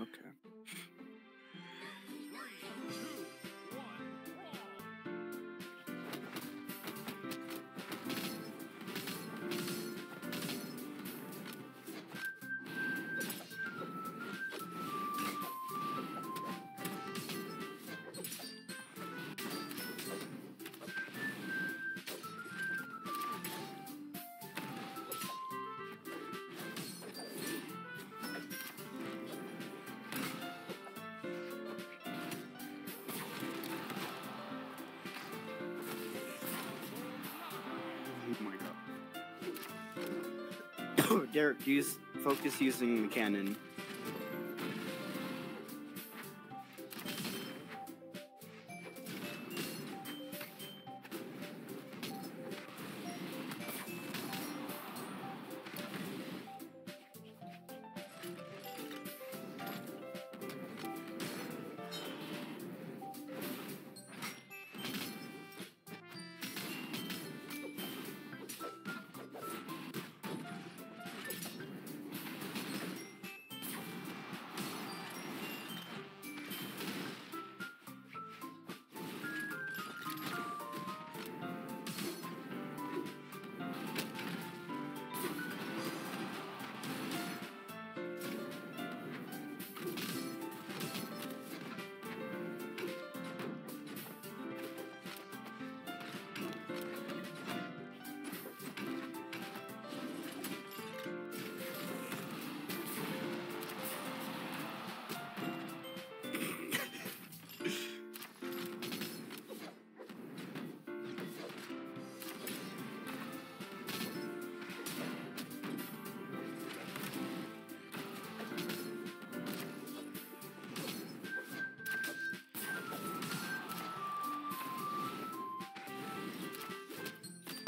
Okay. Derek, use focus using the cannon.